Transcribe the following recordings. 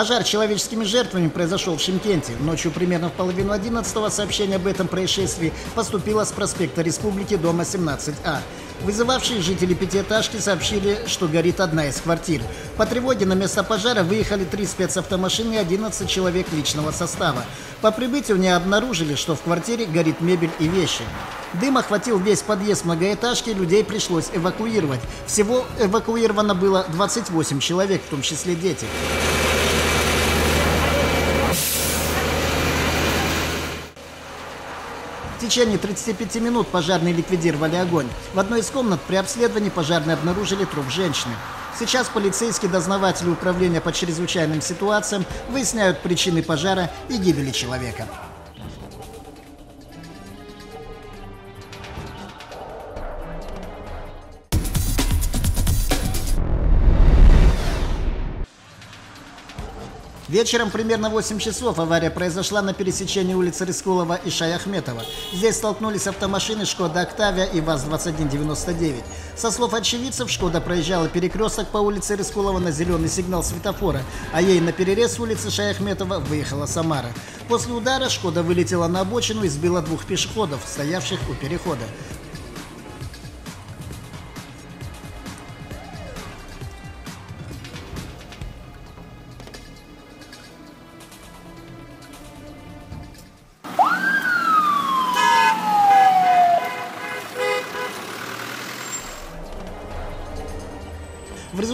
Пожар человеческими жертвами произошел в Шимкенте. Ночью примерно в половину 11 сообщение об этом происшествии поступило с проспекта Республики, дома 17А. Вызывавшие жители пятиэтажки сообщили, что горит одна из квартир. По тревоге на место пожара выехали три спецавтомашины и 11 человек личного состава. По прибытию не обнаружили, что в квартире горит мебель и вещи. Дым охватил весь подъезд многоэтажки, людей пришлось эвакуировать. Всего эвакуировано было 28 человек, в том числе дети. В течение 35 минут пожарные ликвидировали огонь. В одной из комнат при обследовании пожарные обнаружили труп женщины. Сейчас полицейские дознаватели управления по чрезвычайным ситуациям выясняют причины пожара и гибели человека. Вечером примерно 8 часов авария произошла на пересечении улицы Рискулова и Шаяхметова. Здесь столкнулись автомашины «Шкода Октавия» и ВАЗ-2199. Со слов очевидцев, «Шкода» проезжала перекресток по улице Рискулова на зеленый сигнал светофора, а ей на перерез улицы Шаяхметова выехала Самара. После удара «Шкода» вылетела на обочину и сбила двух пешеходов, стоявших у перехода.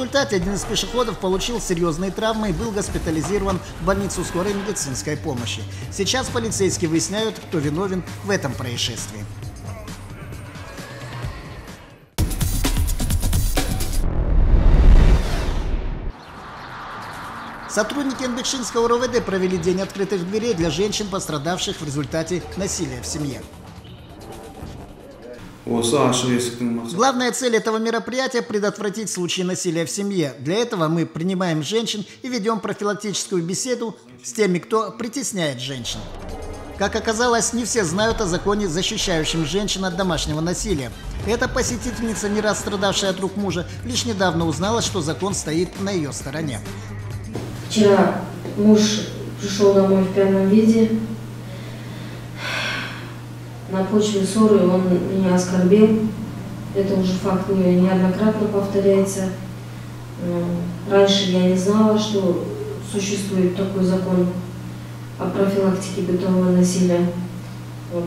Результате один из пешеходов получил серьезные травмы и был госпитализирован в больницу скорой медицинской помощи. Сейчас полицейские выясняют, кто виновен в этом происшествии. Сотрудники Анбекшинского РОВД провели день открытых дверей для женщин, пострадавших в результате насилия в семье. Главная цель этого мероприятия – предотвратить случаи насилия в семье. Для этого мы принимаем женщин и ведем профилактическую беседу с теми, кто притесняет женщин. Как оказалось, не все знают о законе, защищающем женщин от домашнего насилия. Эта посетительница, не раз страдавшая от рук мужа, лишь недавно узнала, что закон стоит на ее стороне. Вчера муж пришел домой в пьяном виде, на почве ссоры он меня оскорбил. Это уже факт неоднократно повторяется. Раньше я не знала, что существует такой закон о профилактике бытового насилия. Вот.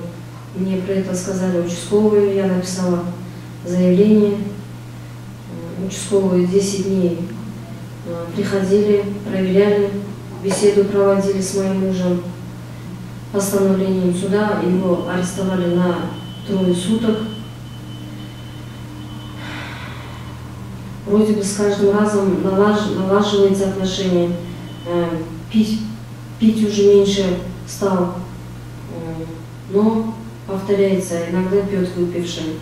Мне про это сказали участковые, я написала заявление. Участковые 10 дней приходили, проверяли, беседу проводили с моим мужем постановлением суда его арестовали на трое суток. Вроде бы с каждым разом налаж, налаживается отношение. Э, пить, пить уже меньше стал. Э, но, повторяется, иногда пьет выпивший.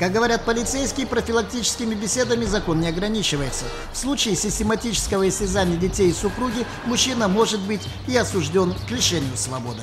Как говорят полицейские, профилактическими беседами закон не ограничивается. В случае систематического истязания детей и супруги мужчина может быть и осужден к лишению свободы.